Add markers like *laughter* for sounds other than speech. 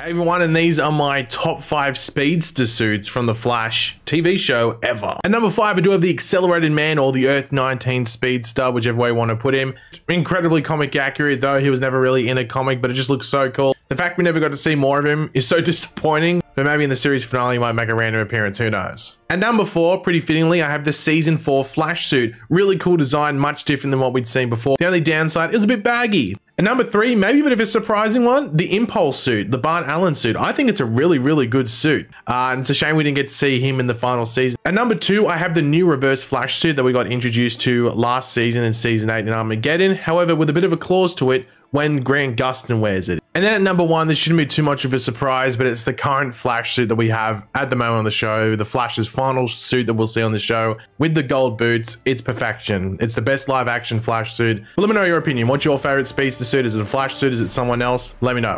Hey everyone, and these are my top five speedster suits from the Flash TV show ever. At number five, I do have the Accelerated Man or the Earth 19 Speedster, whichever way you want to put him. Incredibly comic accurate, though he was never really in a comic, but it just looks so cool. The fact we never got to see more of him is so *laughs* disappointing, but maybe in the series finale he might make a random appearance, who knows. At number four, pretty fittingly, I have the season four Flash suit. Really cool design, much different than what we'd seen before. The only downside, it was a bit baggy. And number three, maybe a bit of a surprising one, the Impulse suit, the Bart Allen suit. I think it's a really, really good suit. Uh, and it's a shame we didn't get to see him in the final season. And number two, I have the new Reverse Flash suit that we got introduced to last season in season eight in Armageddon. However, with a bit of a clause to it, when Grant Gustin wears it. And then at number one, this shouldn't be too much of a surprise, but it's the current Flash suit that we have at the moment on the show, the Flash's final suit that we'll see on the show with the gold boots. It's perfection. It's the best live action Flash suit. But let me know your opinion. What's your favorite speedster suit? Is it a Flash suit? Is it someone else? Let me know.